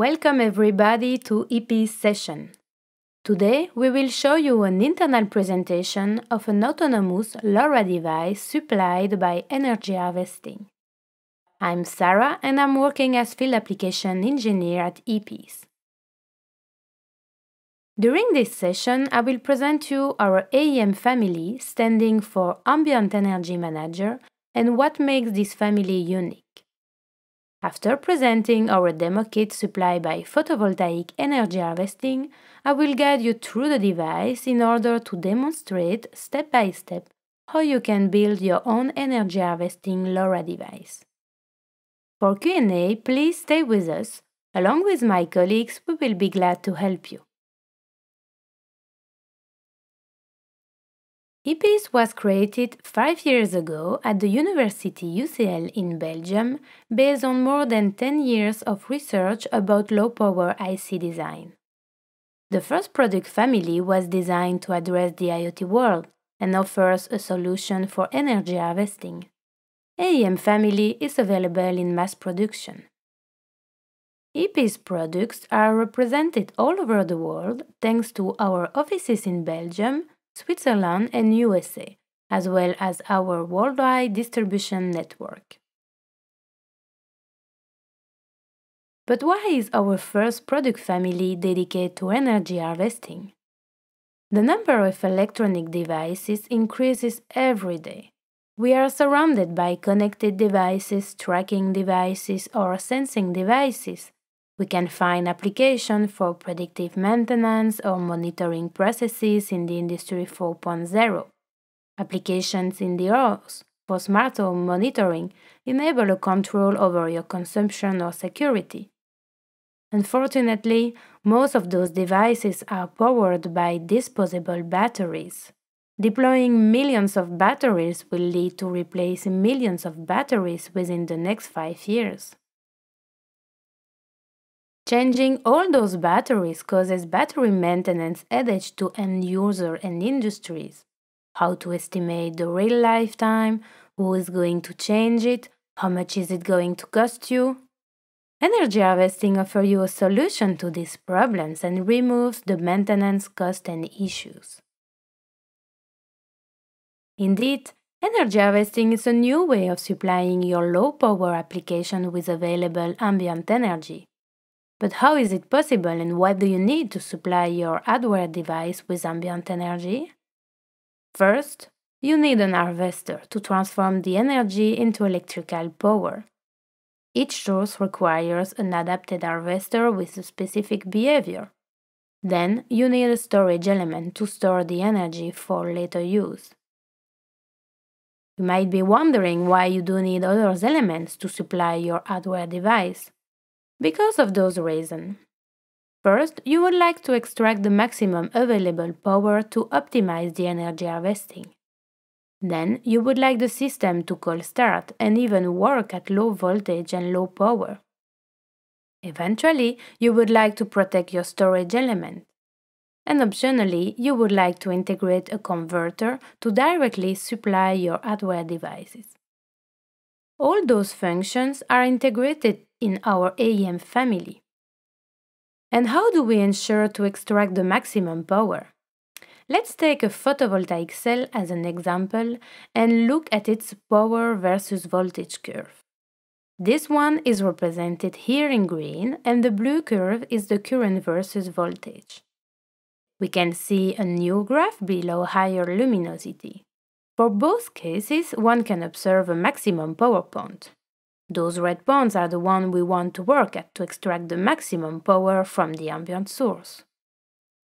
Welcome everybody to e-peas session. Today we will show you an internal presentation of an autonomous LoRa device supplied by Energy Harvesting. I'm Sarah and I'm working as field application engineer at e-peas. During this session, I will present you our AEM family standing for Ambient Energy Manager and what makes this family unique. After presenting our demo kit supplied by Photovoltaic Energy Harvesting, I will guide you through the device in order to demonstrate step by step how you can build your own energy harvesting LoRa device. For Q&A, please stay with us. Along with my colleagues, we will be glad to help you. EPS was created five years ago at the University UCL in Belgium based on more than 10 years of research about low power IC design. The first product family was designed to address the IoT world and offers a solution for energy harvesting. AEM family is available in mass production. e-peas products are represented all over the world thanks to our offices in Belgium, Switzerland, and USA, as well as our worldwide distribution network. But why is our first product family dedicated to energy harvesting? The number of electronic devices increases every day. We are surrounded by connected devices, tracking devices, or sensing devices we can find applications for predictive maintenance or monitoring processes in the Industry 4.0. Applications in the house for smart home monitoring enable a control over your consumption or security. Unfortunately, most of those devices are powered by disposable batteries. Deploying millions of batteries will lead to replacing millions of batteries within the next five years. Changing all those batteries causes battery maintenance headaches to end user and industries. How to estimate the real lifetime, who is going to change it, how much is it going to cost you? Energy harvesting offers you a solution to these problems and removes the maintenance cost and issues. Indeed, energy harvesting is a new way of supplying your low power application with available ambient energy. But how is it possible and what do you need to supply your hardware device with ambient energy? First, you need an harvester to transform the energy into electrical power. Each source requires an adapted harvester with a specific behavior. Then you need a storage element to store the energy for later use. You might be wondering why you do need other elements to supply your hardware device because of those reasons. First, you would like to extract the maximum available power to optimize the energy harvesting. Then, you would like the system to cold start and even work at low voltage and low power. Eventually, you would like to protect your storage element. And optionally, you would like to integrate a converter to directly supply your hardware devices. All those functions are integrated in our AEM family. And how do we ensure to extract the maximum power? Let's take a photovoltaic cell as an example and look at its power versus voltage curve. This one is represented here in green and the blue curve is the current versus voltage. We can see a new graph below higher luminosity. For both cases, one can observe a maximum power point. Those red bonds are the ones we want to work at to extract the maximum power from the ambient source.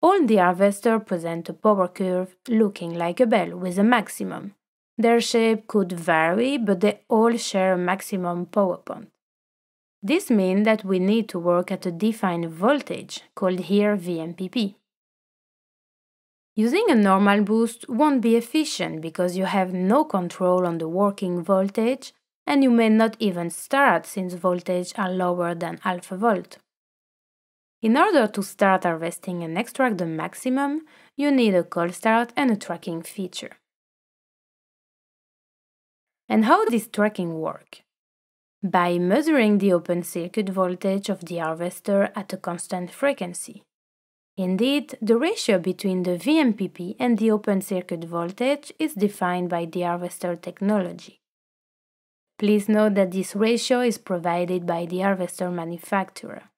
All the harvesters present a power curve looking like a bell with a maximum. Their shape could vary, but they all share a maximum power point. This means that we need to work at a defined voltage, called here VMPP. Using a normal boost won't be efficient because you have no control on the working voltage and you may not even start since voltage are lower than half a volt. In order to start harvesting and extract the maximum, you need a cold start and a tracking feature. And how does tracking work? by measuring the open circuit voltage of the harvester at a constant frequency. Indeed, the ratio between the VMPP and the open circuit voltage is defined by the harvester technology. Please note that this ratio is provided by the harvester manufacturer.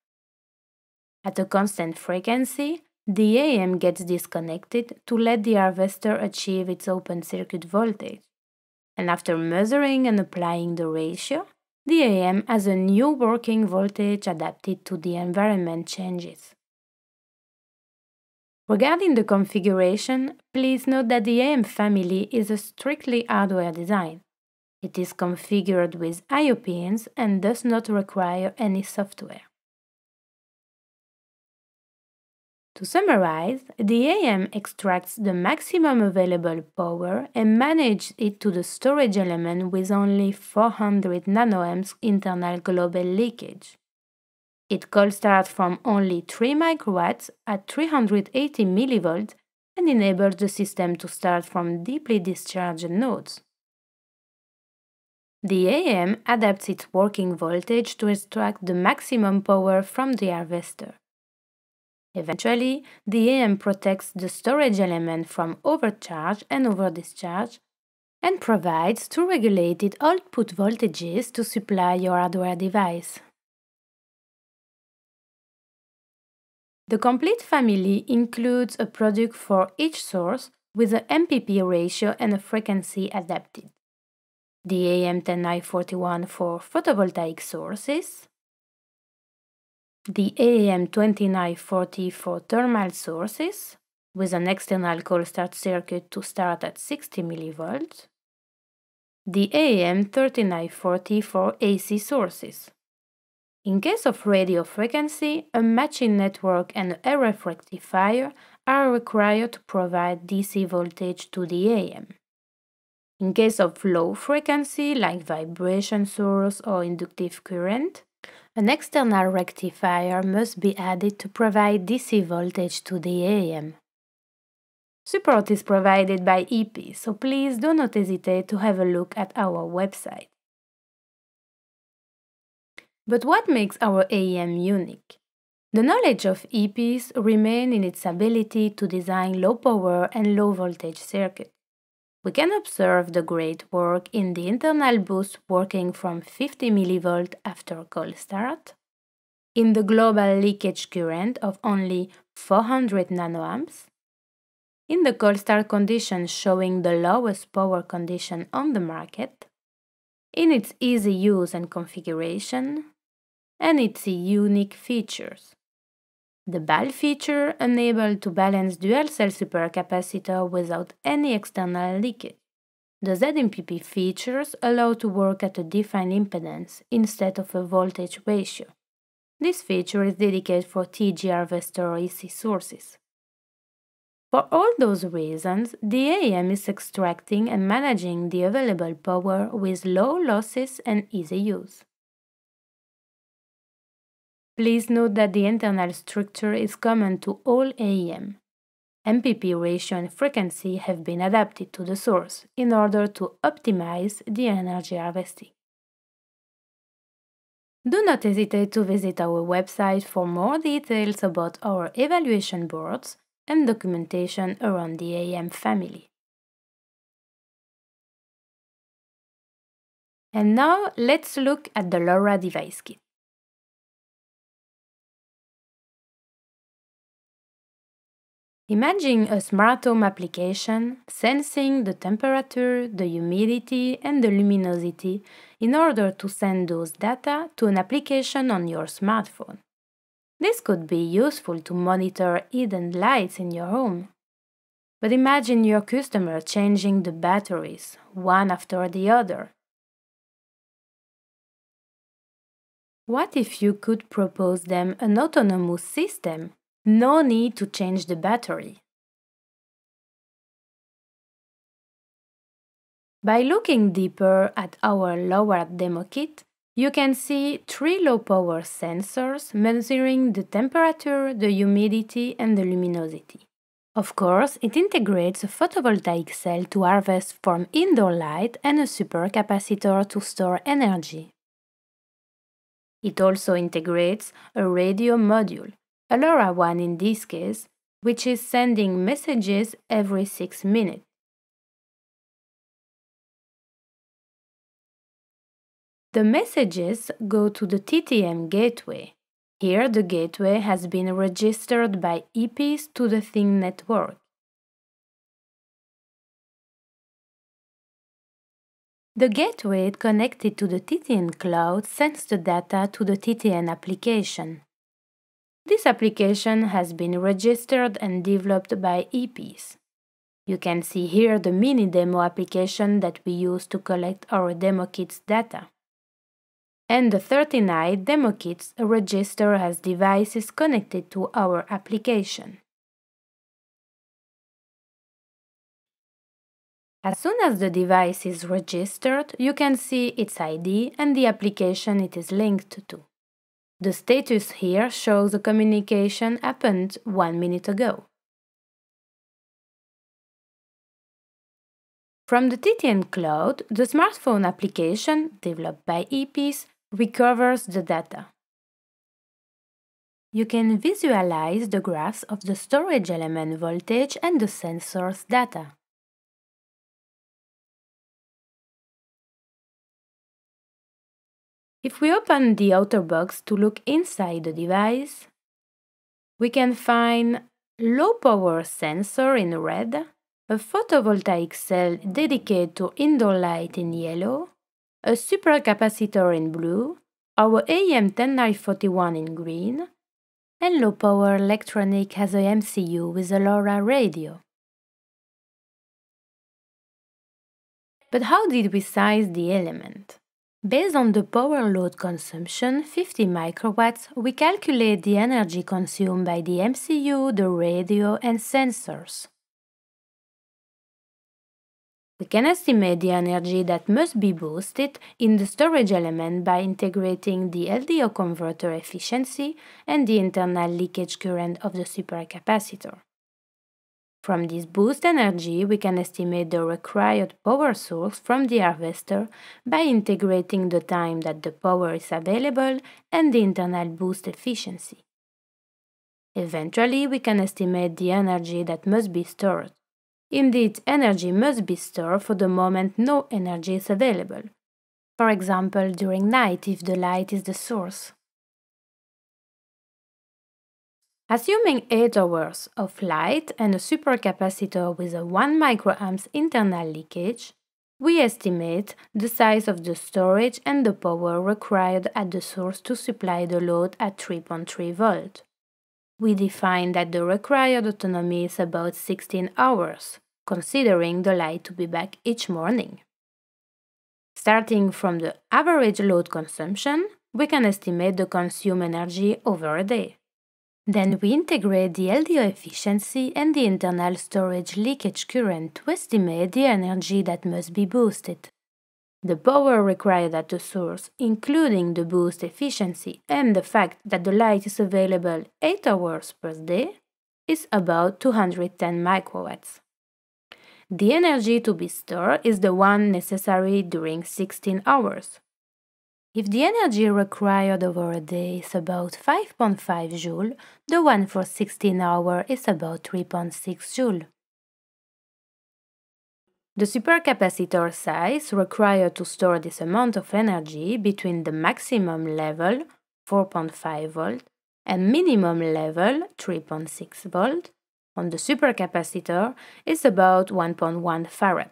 At a constant frequency, the AEM gets disconnected to let the harvester achieve its open circuit voltage. And after measuring and applying the ratio, the AEM has a new working voltage adapted to the environment changes. Regarding the configuration, please note that the AEM family is a strictly hardware design. It is configured with I/O pins and does not require any software. To summarize, the AEM extracts the maximum available power and manages it to the storage element with only 400 nanoamps internal global leakage. It cold starts from only 3 microwatts at 380 millivolts and enables the system to start from deeply discharged nodes. The AEM adapts its working voltage to extract the maximum power from the harvester. Eventually, the AEM protects the storage element from overcharge and overdischarge and provides two regulated output voltages to supply your hardware device. The complete family includes a product for each source with a MPP ratio and a frequency adapted. The AEM10941 for photovoltaic sources, the AM2940 for thermal sources with an external cold start circuit to start at 60 mV, the AM3940 for AC sources. In case of radio frequency, a matching network and a rectifier are required to provide DC voltage to the AEM. In case of low frequency, like vibration source or inductive current, an external rectifier must be added to provide DC voltage to the AEM. Support is provided by EP, so please do not hesitate to have a look at our website. But what makes our AEM unique? The knowledge of e-peas remain in its ability to design low power and low voltage circuits we can observe the great work in the internal boost working from 50 mV after cold start, in the global leakage current of only 400 nanoamps, in the cold start condition showing the lowest power condition on the market, in its easy use and configuration, and its unique features. The BAL feature enabled to balance dual cell supercapacitor without any external leakage. The ZMPP features allow to work at a defined impedance instead of a voltage ratio. This feature is dedicated for TGR harvester or EC sources. For all those reasons, the AEM is extracting and managing the available power with low losses and easy use. Please note that the internal structure is common to all AEM. MPP ratio and frequency have been adapted to the source in order to optimize the energy harvesting. Do not hesitate to visit our website for more details about our evaluation boards and documentation around the AEM family. And now let's look at the LoRa device kit. Imagine a smart home application sensing the temperature, the humidity, and the luminosity in order to send those data to an application on your smartphone. This could be useful to monitor hidden lights in your home. But imagine your customer changing the batteries, one after the other. What if you could propose them an autonomous system no need to change the battery. By looking deeper at our LoRa demo kit, you can see three low power sensors measuring the temperature, the humidity, and the luminosity. Of course, it integrates a photovoltaic cell to harvest from indoor light and a supercapacitor to store energy. It also integrates a radio module, a LoRaWAN in this case, which is sending messages every 6 minutes. The messages go to the TTN gateway. Here the gateway has been registered by e-peas to the Things Network. The gateway connected to the TTN cloud sends the data to the TTN application. This application has been registered and developed by e-peas. You can see here the mini demo application that we use to collect our demo kits data. And the 39 demo kits register as devices connected to our application. As soon as the device is registered, you can see its ID and the application it is linked to. The status here shows the communication happened one minute ago. From the TTN cloud, the smartphone application, developed by e-peas, recovers the data. You can visualize the graphs of the storage element voltage and the sensor's data. If we open the outer box to look inside the device, we can find low power sensor in red, a photovoltaic cell dedicated to indoor light in yellow, a supercapacitor in blue, our AEM10941 in green, and low power electronic has a MCU with a LoRa radio. But how did we size the element? Based on the power load consumption, 50 microwatts, we calculate the energy consumed by the MCU, the radio, and sensors. We can estimate the energy that must be boosted in the storage element by integrating the LDO converter efficiency and the internal leakage current of the supercapacitor. From this boost energy, we can estimate the required power source from the harvester by integrating the time that the power is available and the internal boost efficiency. Eventually, we can estimate the energy that must be stored. Indeed, energy must be stored for the moment no energy is available. For example, during night if the light is the source. Assuming 8 hours of light and a supercapacitor with a 1 microamps internal leakage, we estimate the size of the storage and the power required at the source to supply the load at 3.3 volt. We define that the required autonomy is about 16 hours, considering the light to be back each morning. Starting from the average load consumption, we can estimate the consumed energy over a day. Then we integrate the LDO efficiency and the internal storage leakage current to estimate the energy that must be boosted. The power required at the source, including the boost efficiency and the fact that the light is available 8 hours per day, is about 210 microwatts. The energy to be stored is the one necessary during 16 hours. If the energy required over a day is about 5.5 joule, the one for 16 hours is about 3.6 joule. The supercapacitor size required to store this amount of energy between the maximum level 4.5 volt and minimum level 3.6 volt on the supercapacitor is about 1.1 farad.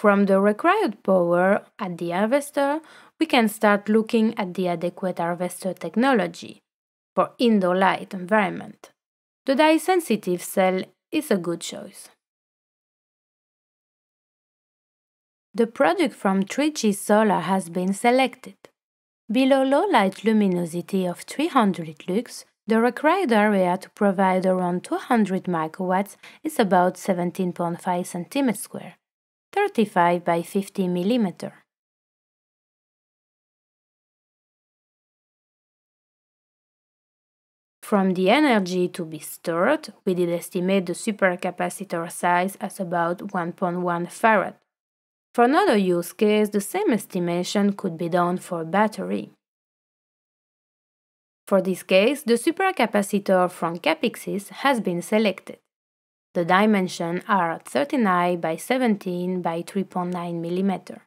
From the required power at the harvester, we can start looking at the adequate harvester technology for indoor light environment. The dye-sensitive cell is a good choice. The product from 3G Solar has been selected. Below low light luminosity of 300 lux, the required area to provide around 200 microwatts is about 17.5 cm square. 35 by 50 millimeter. From the energy to be stored, we did estimate the supercapacitor size as about 1.1 farad. For another use case, the same estimation could be done for battery. For this case, the supercapacitor from Cap-XX has been selected. The dimensions are 39 by 17 by 3.9 mm.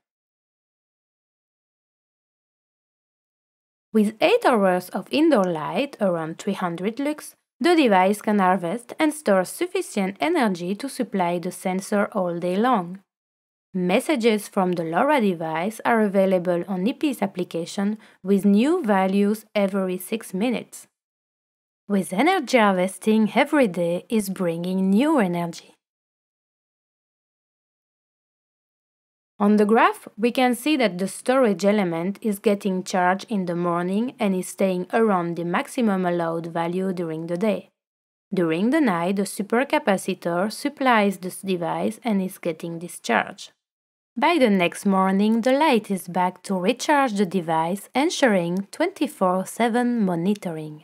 With 8 hours of indoor light, around 300 lux, the device can harvest and store sufficient energy to supply the sensor all day long. Messages from the LoRa device are available on e-peas application with new values every 6 minutes. With energy harvesting every day is bringing new energy. On the graph, we can see that the storage element is getting charged in the morning and is staying around the maximum allowed value during the day. During the night, the supercapacitor supplies this device and is getting discharged. By the next morning, the light is back to recharge the device, ensuring 24 7 monitoring.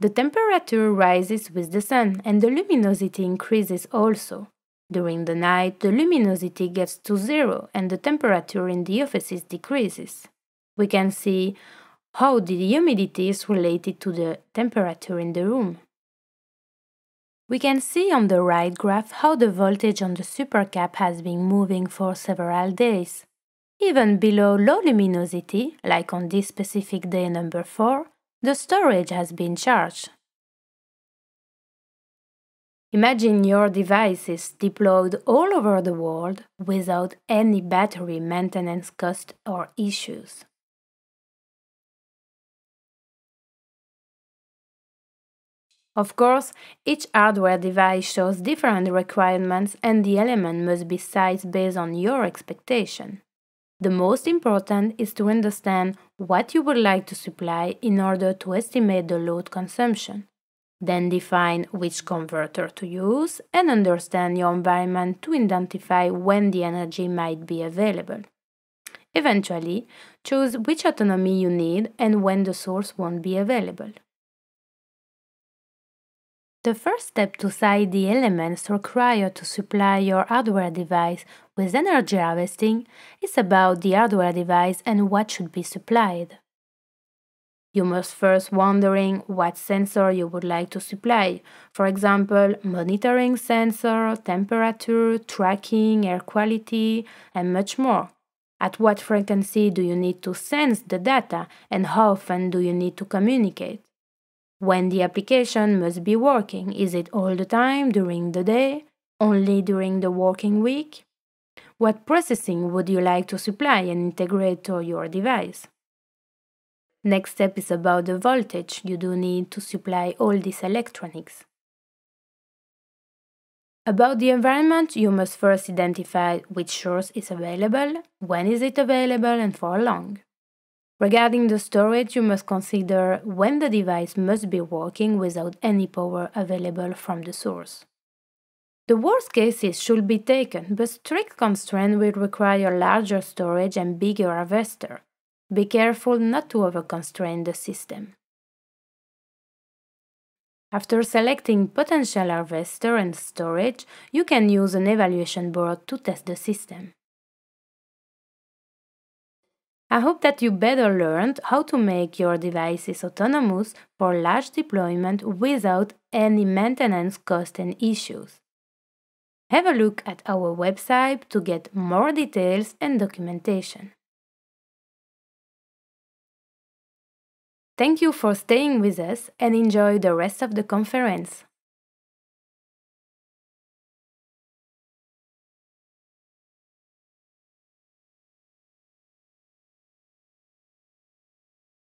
The temperature rises with the sun and the luminosity increases also. During the night, the luminosity gets to zero and the temperature in the offices decreases. We can see how the humidity is related to the temperature in the room. We can see on the right graph how the voltage on the supercap has been moving for several days. Even below low luminosity, like on this specific day number 4, the storage has been charged. Imagine your devices deployed all over the world without any battery maintenance cost or issues. Of course, each hardware device shows different requirements and the element must be sized based on your expectation. The most important is to understand what you would like to supply in order to estimate the load consumption. Then define which converter to use and understand your environment to identify when the energy might be available. Eventually, choose which autonomy you need and when the source won't be available. The first step to size the elements required to supply your hardware device with energy harvesting is about the hardware device and what should be supplied. You must first wondering what sensor you would like to supply. For example, monitoring sensor, temperature, tracking, air quality, and much more. At what frequency do you need to sense the data and how often do you need to communicate? When the application must be working, is it all the time during the day? Only during the working week? What processing would you like to supply and integrate to your device? Next step is about the voltage you do need to supply all these electronics. About the environment, you must first identify which source is available, when is it available, and for how long. Regarding the storage, you must consider when the device must be working without any power available from the source. The worst cases should be taken, but strict constraints will require larger storage and bigger harvester, be careful not to overconstrain the system. After selecting potential harvester and storage, you can use an evaluation board to test the system. I hope that you better learned how to make your devices autonomous for large deployment without any maintenance cost and issues. Have a look at our website to get more details and documentation. Thank you for staying with us and enjoy the rest of the conference.